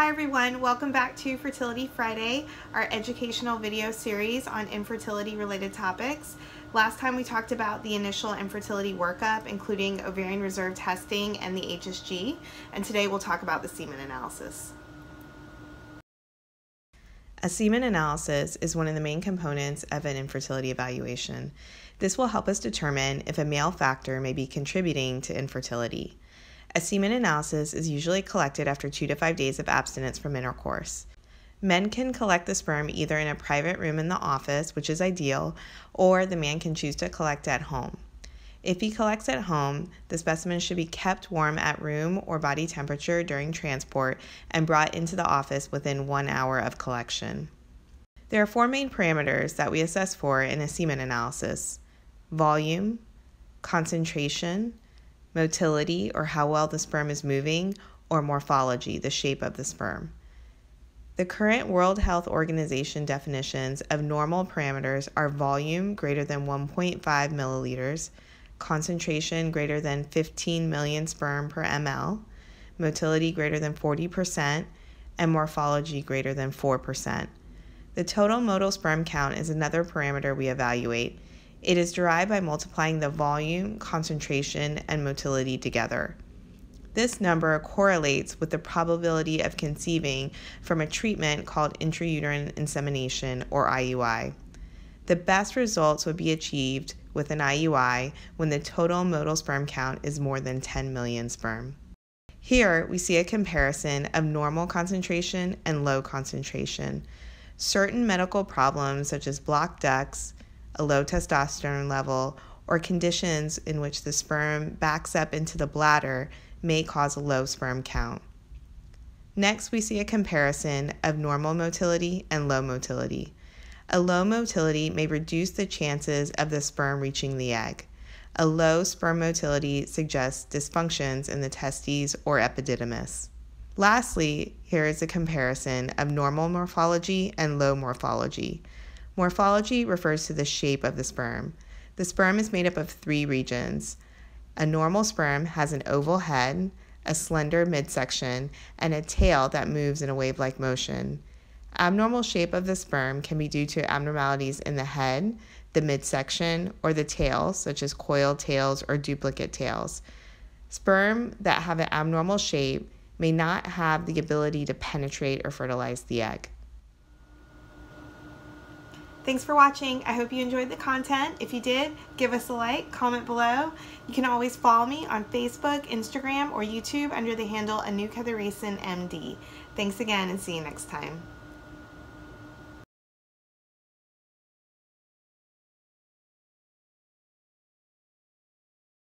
Hi everyone, welcome back to Fertility Friday, our educational video series on infertility related topics. Last time we talked about the initial infertility workup, including ovarian reserve testing and the HSG, and today we'll talk about the semen analysis. A semen analysis is one of the main components of an infertility evaluation. This will help us determine if a male factor may be contributing to infertility. A semen analysis is usually collected after two to five days of abstinence from intercourse. Men can collect the sperm either in a private room in the office, which is ideal, or the man can choose to collect at home. If he collects at home, the specimen should be kept warm at room or body temperature during transport and brought into the office within one hour of collection. There are four main parameters that we assess for in a semen analysis volume, concentration, motility or how well the sperm is moving, or morphology, the shape of the sperm. The current World Health Organization definitions of normal parameters are volume greater than 1.5 milliliters, concentration greater than 15 million sperm per ml, motility greater than 40%, and morphology greater than 4%. The total motile sperm count is another parameter we evaluate. It is derived by multiplying the volume, concentration, and motility together. This number correlates with the probability of conceiving from a treatment called intrauterine insemination or IUI. The best results would be achieved with an IUI when the total motile sperm count is more than 10 million sperm. Here we see a comparison of normal concentration and low concentration. Certain medical problems such as blocked ducts, a low testosterone level, or conditions in which the sperm backs up into the bladder may cause a low sperm count. Next, we see a comparison of normal motility and low motility. A low motility may reduce the chances of the sperm reaching the egg. A low sperm motility suggests dysfunctions in the testes or epididymis. Lastly, here is a comparison of normal morphology and low morphology. Morphology refers to the shape of the sperm. The sperm is made up of three regions. A normal sperm has an oval head, a slender midsection, and a tail that moves in a wave like motion. Abnormal shape of the sperm can be due to abnormalities in the head, the midsection, or the tail, such as coiled tails or duplicate tails. Sperm that have an abnormal shape may not have the ability to penetrate or fertilize the egg. Thanks for watching. I hope you enjoyed the content. If you did, give us a like, comment below. You can always follow me on Facebook, Instagram, or YouTube under the handle Anu Kathiresan MD. Thanks again and see you next time.